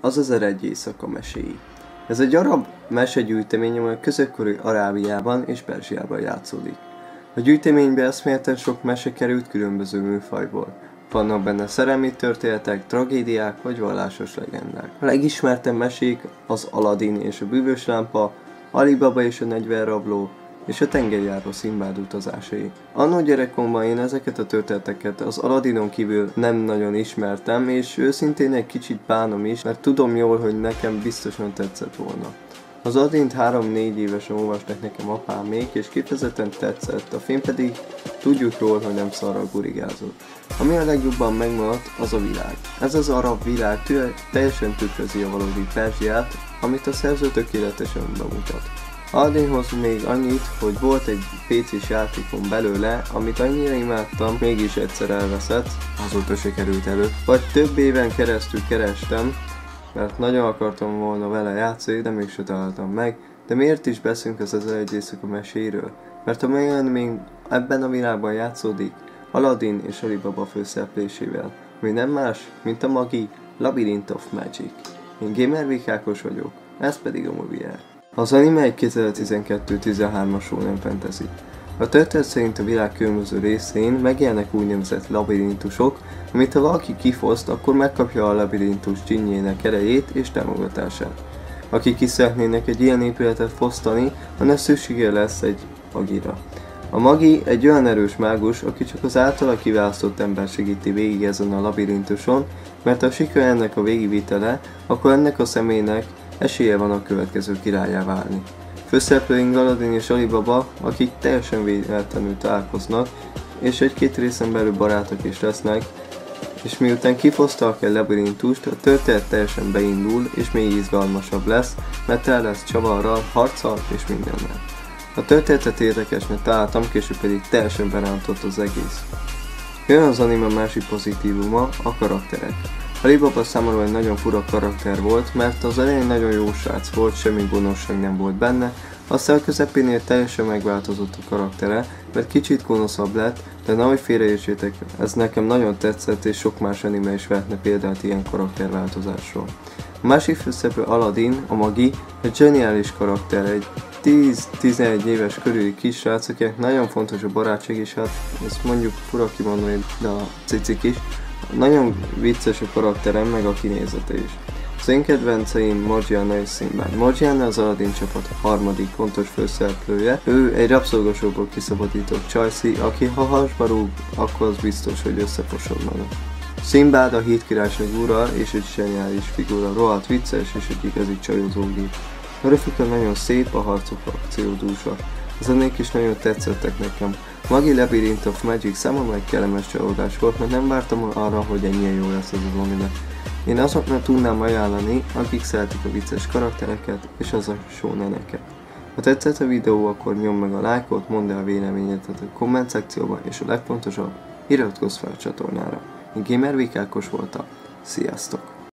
az az egy éjszaka meséi. Ez egy arab mesegyűjtemény, amely középkori Arábiában és Perzsiában játszódik. A gyűjteménybe eszméleten sok mese került különböző műfajból. Vannak benne szerelmi történetek, tragédiák vagy vallásos legendák. A legismertebb mesék az Aladdin és a bűvös lámpa, Alibaba és a 40 rabló, és a tengerjáró Szimbád utazásai. Annó gyerekkomban én ezeket a történeteket az Aladinon kívül nem nagyon ismertem, és őszintén egy kicsit bánom is, mert tudom jól, hogy nekem biztosan tetszett volna. Az Adint 3-4 évesen olvastak nekem apám még, és kifejezetten tetszett, a film pedig tudjuk jól, hogy nem szarra gurigázott. Ami a legjobban megmaradt, az a világ. Ez az arab világ teljesen tükrözi a valódi Perzsiát, amit a szerző tökéletesen bemutat. Aldinhoz még annyit, hogy volt egy PC-s játékom belőle, amit annyira imádtam, mégis egyszer elveszett, azóta se került elő. Vagy több éven keresztül kerestem, mert nagyon akartam volna vele játszani, de mégse találtam meg. De miért is beszélünk az ezer egy éjszaka meséről? Mert a még ebben a világban játszódik, Aladdin és Alibaba főszereplésével, ami nem más, mint a magi Labyrinth of Magic. Én Gamer Vikákos vagyok, ez pedig a Movie az anime egy 2012-13-as shonen fantasy. A történet szerint a világ különböző részén megjelennek úgynevezett labirintusok, amit ha valaki kifoszt, akkor megkapja a labirintus dzsinjének erejét és támogatását. Akik ki szeretnének egy ilyen épületet fosztani, annak szüksége lesz egy magira. A magi egy olyan erős mágus, aki csak az általa kiválasztott ember segíti végig ezen a labirintuson, mert ha siker ennek a végigvitele, akkor ennek a személynek esélye van a következő királyá válni. Főszereplőink Galadin és Alibaba, akik teljesen véletlenül találkoznak, és egy-két részen belül barátok is lesznek, és miután kifosztak egy labirintust, a történet teljesen beindul, és még izgalmasabb lesz, mert el lesz csavarral, harccal és mindennel. A történetet érdekesnek találtam, később pedig teljesen berántott az egész. Jön az anime másik pozitívuma, a karakterek. Alibaba számomra egy nagyon fura karakter volt, mert az elején nagyon jó srác volt, semmi gonoszság nem volt benne, aztán a közepénél teljesen megváltozott a karaktere, mert kicsit gonoszabb lett, de nehogy félreértsétek, ez nekem nagyon tetszett, és sok más anime is vehetne példát ilyen karakterváltozásról. A másik főszereplő Aladdin, a Magi, egy zseniális karakter, egy 10-11 éves körüli kisrác, akinek nagyon fontos a barátság, és hát ezt mondjuk fura kimondani, de a cicik is, nagyon vicces a karakterem, meg a kinézete is. Az én kedvenceim Morgiana és Sinbad. Morgiana az Aladdin csapat harmadik fontos főszereplője. Ő egy rabszolgasokból kiszabadított Csajci, aki ha hasba rúg, akkor az biztos, hogy összeposod maga. Sinbad a híd királyság ura és egy zseniális figura, rohadt vicces és egy igazi csajozógép. Röfika nagyon szép, a harcok akciódúsak. Zenék is nagyon tetszettek nekem. Magi Labyrinth of Magic számomra egy kellemes csalódás volt, mert nem vártam arra, hogy ennyien jó lesz ez az anime. Én azoknak tudnám ajánlani, akik szeretik a vicces karaktereket és az a shoneneket. Ha tetszett a videó, akkor nyomd meg a lájkot, mondd el a véleményedet a komment szekcióban, és a legfontosabb, iratkozz fel a csatornára. Én Gamer Vikákos voltam. Sziasztok!